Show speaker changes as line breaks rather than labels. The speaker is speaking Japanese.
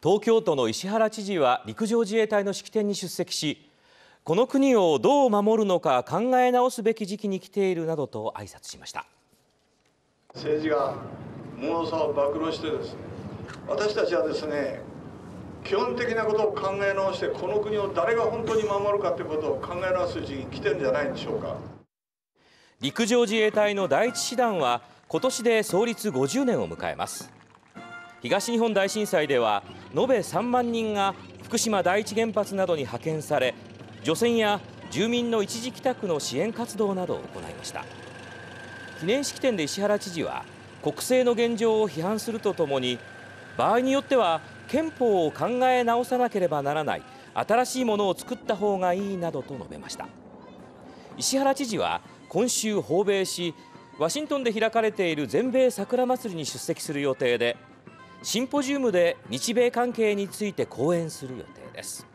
東京都の石原知事は陸上自衛隊の式典に出席しこの国をどう守るのか考え直すべき時期に来ているなどと挨拶しました。
政治が妄想を暴露してですね私たちはですね基本的なことを考え直してこの国を誰が本当に守るかということを考え直す時期に来てるんじゃないんでしょうか。
陸上自衛隊の第一師団は今年で創立50年を迎えます東日本大震災では延べ3万人が福島第一原発などに派遣され除染や住民の一時帰宅の支援活動などを行いました。記念式典で石原知事は国政の現状を批判するとともに場合によっては憲法を考え直さなければならない新しいものを作った方がいいなどと述べました。石原知事は今週訪米しワシントンで開かれている全米桜祭りに出席する予定でシンポジウムで日米関係について講演する予定です。